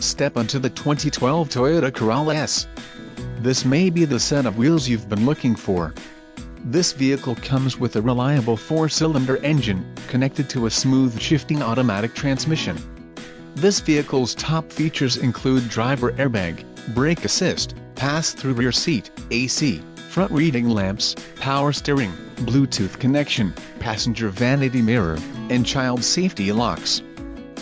Step onto the 2012 Toyota Corolla S. This may be the set of wheels you've been looking for. This vehicle comes with a reliable four-cylinder engine, connected to a smooth shifting automatic transmission. This vehicle's top features include driver airbag, brake assist, pass-through rear seat, AC, front reading lamps, power steering, Bluetooth connection, passenger vanity mirror, and child safety locks.